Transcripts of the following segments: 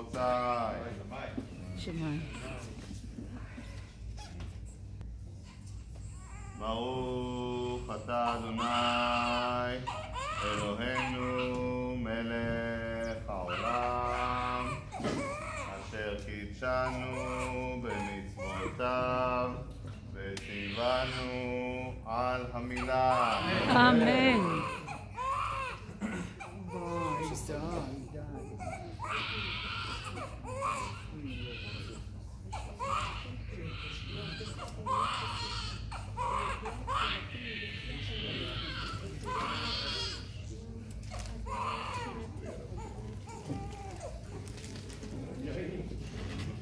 רבותיי. ברוך אתה אדוני אלוהינו מלך העולם אשר קידשנו במצוותיו וציוונו על המילה. אמן. וואי, די, די.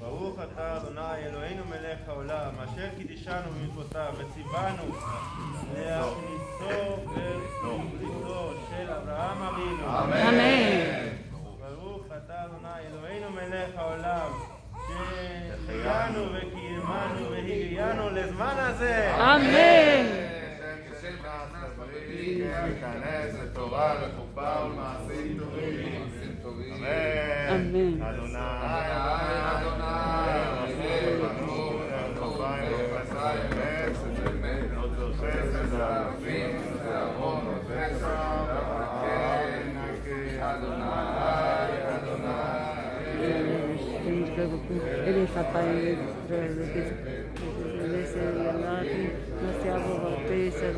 ברוך אתה אדוני אלוהינו מלך העולם אשר קידישנו במצוותיו וציוונו להכניסו בבריתו של אברהם אבינו אמן. ברוך אתה אדוני אלוהינו מלך העולם שהחיינו וקיימנו והגיענו לזמן הזה אמן. כן ייכנס לתורה, לחופה ולמעשים טובים. אמן. אדוני, pleut beaucoup. Et les papayes, le désert, là, nous avons repris, ça